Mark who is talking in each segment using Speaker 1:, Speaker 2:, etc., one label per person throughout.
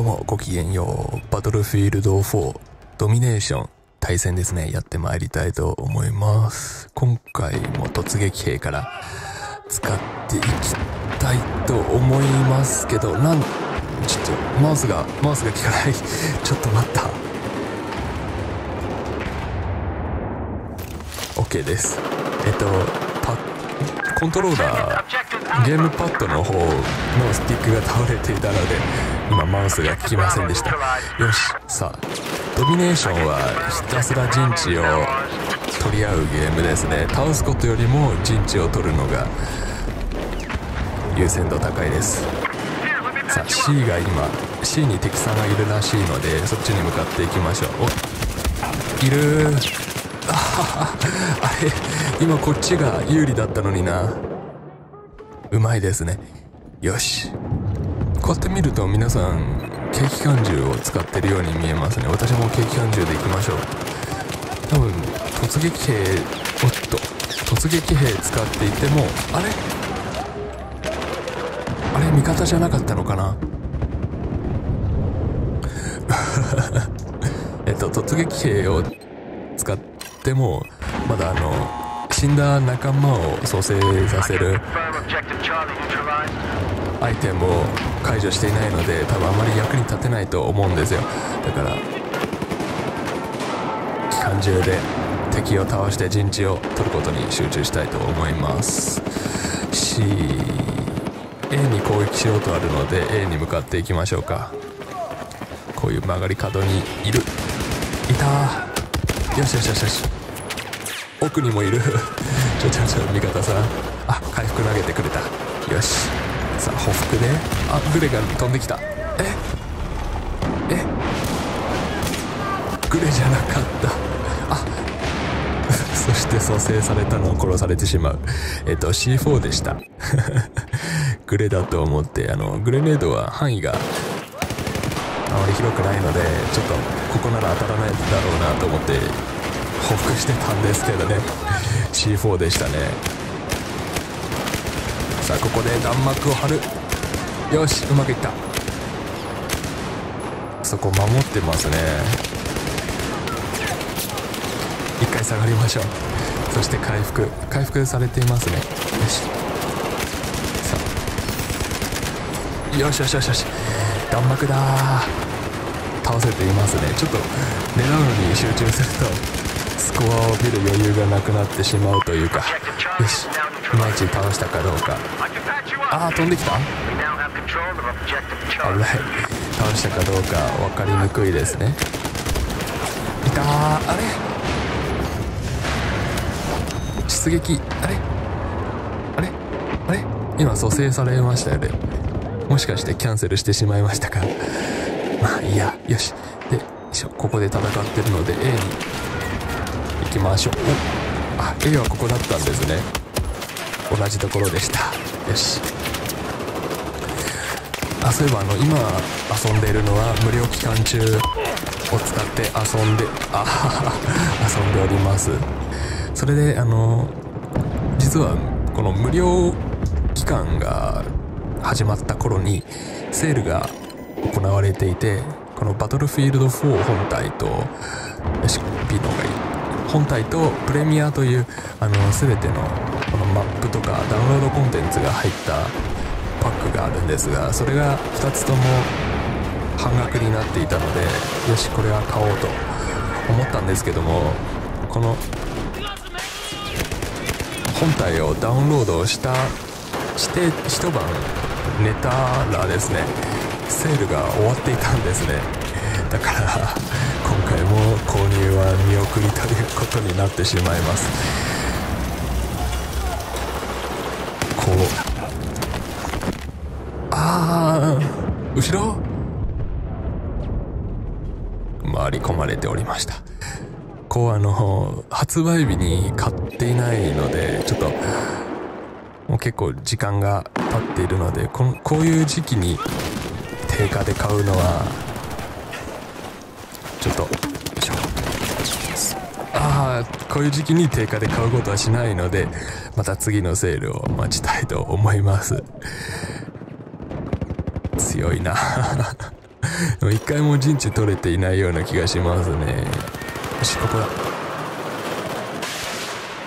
Speaker 1: どうもごきげんよう。バトルフィールド4ドミネーション対戦ですね、やってまいりたいと思います。今回も突撃兵から使っていきたいと思いますけど、なん、ちょっとマウスが、マウスが効かない。ちょっと待った。OK です。えっと、コントローラー、ゲームパッドの方のスティックが倒れていたので、今マウスが効きませんでした。よし、さあ、ドミネーションはひたすら陣地を取り合うゲームですね。倒すことよりも陣地を取るのが優先度高いです。さあ、C が今、C に敵さんがいるらしいので、そっちに向かっていきましょう。お、いる。あれ今こっちが有利だったのにな。うまいですね。よし。こうやって見ると皆さん軽機関銃を使ってるように見えますね。私も軽機関銃でいきましょう。多分突撃兵おっと。突撃兵使っていてもあれ？あれ味方じゃなかったのかな？えっと突撃兵をってもまだあの死んだ仲間を蘇生させるアイテムを解除していないので多分あまり役に立てないと思うんですよ。だから機関銃で敵を倒して陣地を取ることに集中したいと思います。C A に攻撃しようとあるので A に向かっていきましょうか。こういう曲がり角にいる。いたよしよしよしよし。奥にもいる。ちょちょちょ味方さん。あ回復投げてくれた。よし。さあ報復であグレが飛んできた。え？え？グレじゃなかった。あ そして蘇生されたのを殺されてしまう。えっと C4 でした。グレだと思ってあのグレネードは範囲があまり広くないのでちょっとここなら当たらないだろうなと思って報復してたんですけどね。C4 でしたね。さあここで弾幕を張る。よしうまくいった。そこ守ってますね。一回下がりましょう。そして回復。回復されていますね。よし。さあ。よしよしよしよし。弾幕だ倒せていますね。ちょっと狙うのに集中するとスコアを見る余裕がなくなってしまうというか。よしいまいち倒したかどうか。ああ飛んできた？危ない。倒したかどうか分かりにくいですね。いたあれ？出撃。あれ？あれ？あれ？今蘇生されましたよね。もしかしてキャンセルしてしまいましたか？まあいいや。よし。でここで戦ってるので A に。行きましょう。あ A はここだったんですね。同じところでした。よし。あそういえばあの今遊んでいるのは無料期間中を使って遊んであ遊んでおります。それであの実はこの無料期間が始まった頃にセールが行われていてこのバトルフィールド4本体とシピノがいい。本体とプレミアというあの全てのこのマップとかダウンロードコンテンツが入ったパックがあるんですがそれが2つとも半額になっていたのでよしこれは買おうと思ったんですけどもこの本体をダウンロードしたして一晩寝たらですねセールが終わっていたんですね。だから今回も購入は見送りということになってしまいます。こう。ああ後ろ？回り込まれておりました。こうあの発売日に買っていないのでちょっともう結構時間が経っているのでこのこういう時期に定価で買うのはちょっと。ああこういう時期に定価で買うことはしないのでまた次のセールを待ちたいと思います。強いな。でも一回も陣地取れていないような気がしますね。よしここだ。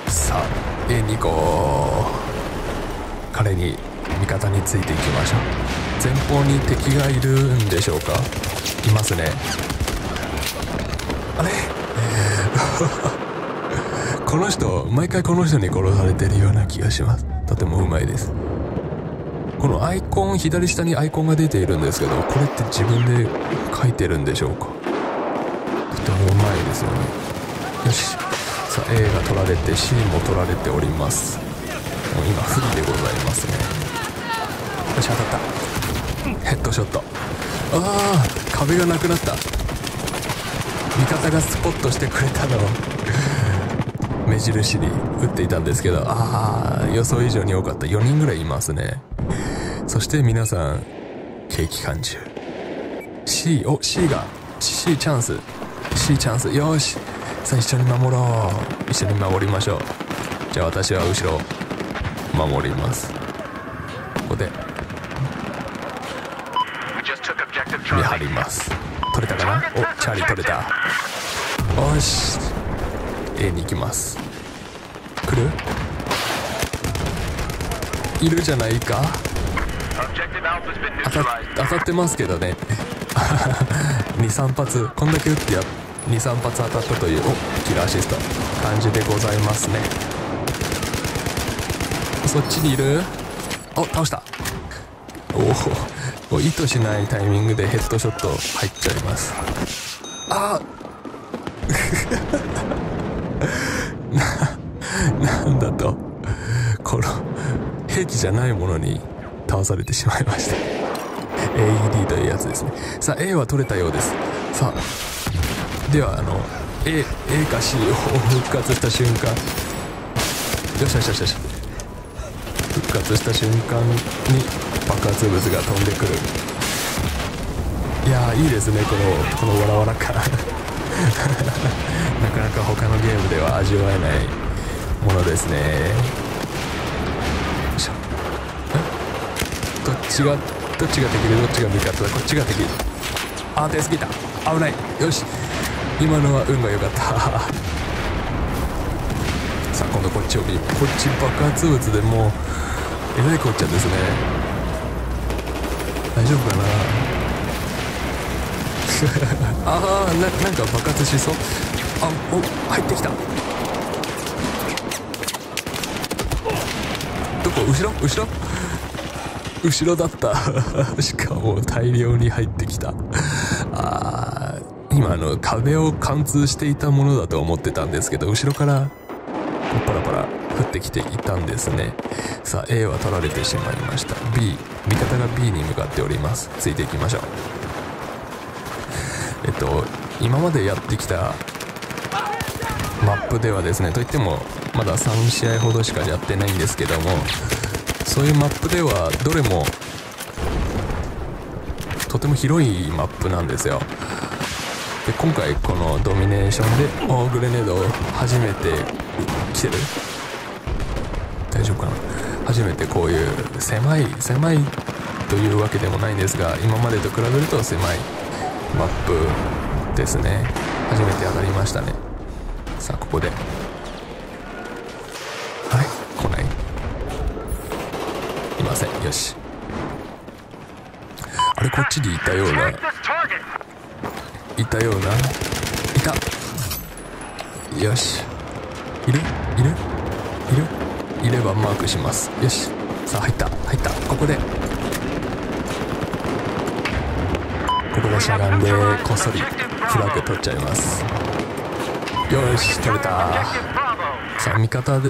Speaker 1: さあ A に行こう彼に味方についていきましょう。前方に敵がいるんでしょうか？いますね。あ れこの人毎回この人に殺されてるような気がします。とてもうまいです。このアイコン左下にアイコンが出ているんですけどこれって自分で書いてるんでしょうか？とてもうまいですよね。よし。さあ A が取られて C も取られております。もう今不利でございますね。よし当たった。ヘッドショット。ああ壁がなくなった。味方がスポットしてくれたのを。目印に打っていたんですけどああ予想以上に多かった。4人ぐらいいますね。そして皆さんケーキ感中。C お C が C チャンス。C チャンス。よし。さあ一緒に守ろう。一緒に守りましょう。じゃあ私は後ろ守ります。ここで。見張ります。取れたかな？おチャーリー取れた。よし。A に行きます。来る？いるじゃないか？当た当たってますけどね。23発。こんだけ打ってや23発当たったというおキラーアシスト。感じでございますね。そっちにいる？お倒した。おお意図しないタイミングでヘッドショット入っちゃいます。あ。ななんだと。この兵器じゃないものに倒されてしまいました。AED というやつですね。さあ A は取れたようです。さあではあの A, A か C を復活した瞬間。よしよしよしよし復活した瞬間に爆発物が飛んでくる。いやーいいですねこのこのわらわら。感 なかなか他のゲームでは味わえないものですね。よいしょどっちがどっちが敵でどっちが味方だ？こっちが敵。あー手すぎた。危ない。よし。今のは運が良かった。さあ今度こっちを見こっち爆発物でもうえらいこっちゃですね。大丈夫かな？ああななんか爆発しそう。あお入ってきた。どこ？後ろ？後ろ？後ろだった。しかも大量に入ってきた。あー今の壁を貫通していたものだと思ってたんですけど後ろからパラパラ。降ってきていたんですね。さあ A は取られてしまいました。B 味方が B に向かっております。ついていきましょう。えっと今までやってきたマップではですねといってもまだ3試合ほどしかやってないんですけどもそういうマップではどれもとても広いマップなんですよ。で今回このドミネーションでおグレネードを初めて来てる。大丈夫か初めてこういう狭い狭いというわけでもないんですが今までと比べると狭いマップですね。初めて上がりましたね。さあここで。あれ来ない。いません。よし。あれこっちにいたような。いたような。いた。よし。いる？いる？いる？いればマークします。よし。さあ入った。入った。ここで。ここでしゃがんでこっそりフラッグ取っちゃいます。よし。取れた。さあ味方が向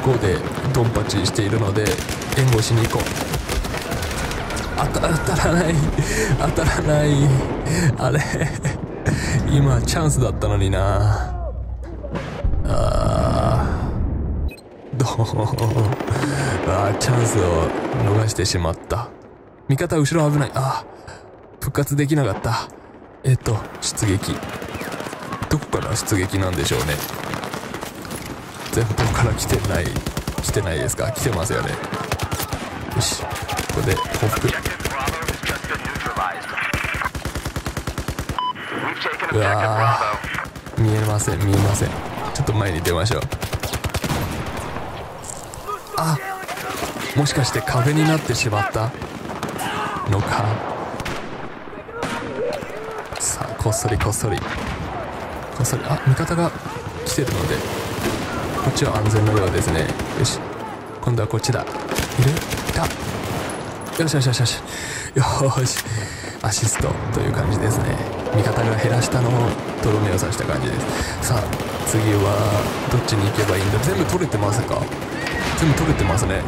Speaker 1: こうでドンパチしているので援護しに行こう。当た当たらない。当たらない。あれ。今チャンスだったのにな。ーどうあチャンスを逃してしまった。味方後ろ危ない。あー復活できなかった。えっと出撃。どこから出撃なんでしょうね。前方から来てない。来てないですか？来てますよね。よし。ここで報復うわー。見えません見えません。ちょっと前に出ましょう。もしかして壁になってしまった？のか？さあこっそりこっそり。こっそり。あ味方が来てるので。こっちは安全のようですね。よし。今度はこっちだ。いる？いた。よしよしよしよし。よし。アシストという感じですね。味方が減らしたのをとどめを刺した感じです。さあ次はどっちに行けばいいんだ？全部取れてますか？全部取れてますね。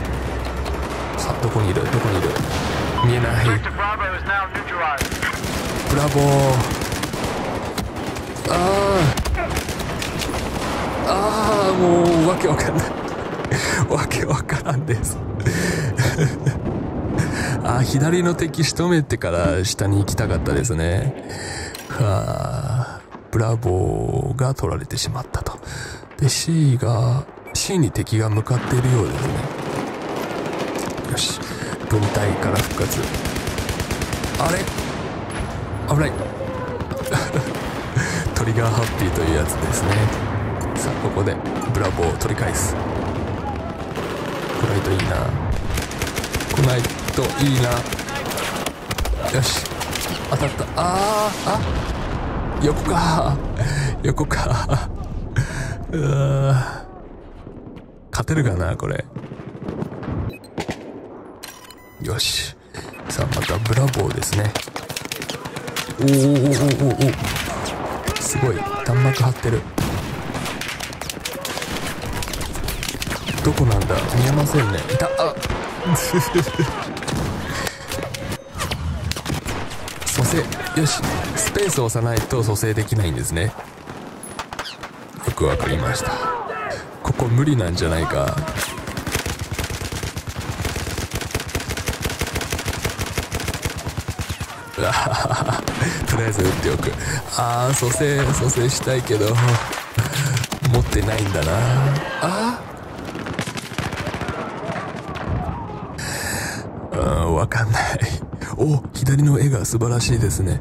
Speaker 1: さどこにいる？どこにいる？見えない。ブラボー。ああああもうわけわかんない。わけわからんです。あ左の敵仕留めてから下に行きたかったですね。はあブラボーが取られてしまったと。で C が C に敵が向かっているようですね。よし。分隊から復活。あれ？危ない。トリガーハッピーというやつですね。さあここでブラボーを取り返す。来ないといいな。来ないといいな。よし。当たった。あーあ横か。横か。うわ勝てるかなこれ。よし。さあまたブラボーですね。おーおおおおすごい。弾幕張ってる。どこなんだ？見えませんね。いた。あ 蘇生。よし。スペースを押さないと蘇生できないんですね。よくわかりました。ここ無理なんじゃないかうわははは とりあえず撃っておく。ああ蘇生蘇生したいけど。持ってないんだな。ああうんわかんない。お左の絵が素晴らしいですね。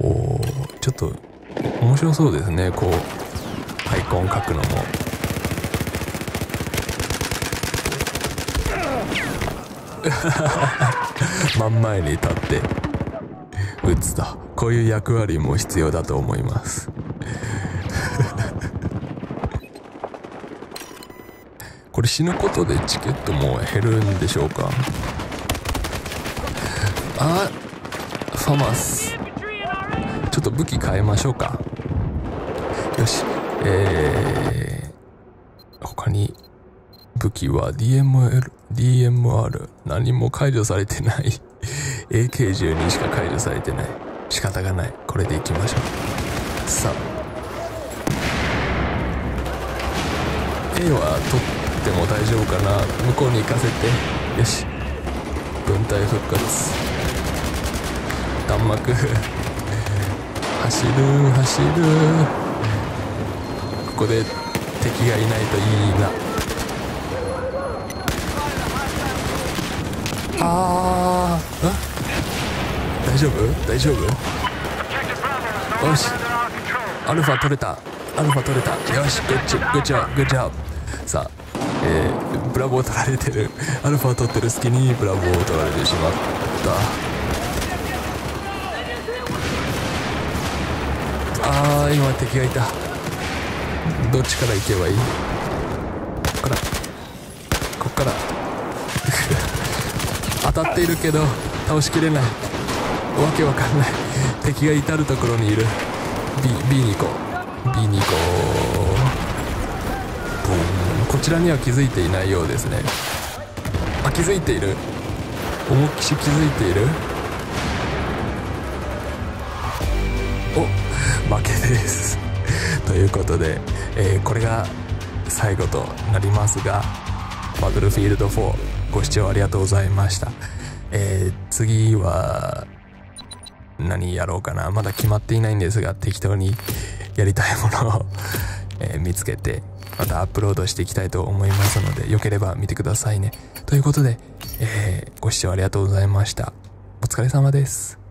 Speaker 1: おーちょっと面白そうですね。こうアイコン描くのも。真ん前に立って打つとこういう役割も必要だと思います。これ死ぬことでチケットも減るんでしょうか？あファマス。ちょっと武器変えましょうか。よし。えー、武器は DML、DMR 何も解除されてない。AK12 しか解除されてない。仕方がない。これでいきましょう。さあ。A は取っても大丈夫かな。向こうに行かせて。よし。分隊復活。弾幕。走る走る。ここで敵がいないといいな。ああ？大丈夫？大丈夫？よし。アルファ取れた。アルファ取れた。よし。グッジョグッジョグッジョさあえー、ブラボー取られてる。アルファ取ってる隙にブラボーを取られてしまった。あー今敵がいた。どっちから行けばいい？こっから。こっから。当たっているけど倒しきれない。わけわかんない。敵が至る所にいる。B, B に行こう。B に行こう。ボン。こちらには気づいていないようですね。あ気づいている。思いっきし気づいている。お負けです。ということで、えー、これが最後となりますがバトルフィールド4ご視聴ありがとうございました。えー、次は、何やろうかな。まだ決まっていないんですが、適当にやりたいものをえ、見つけて、またアップロードしていきたいと思いますので、よければ見てくださいね。ということで、えー、ご視聴ありがとうございました。お疲れ様です。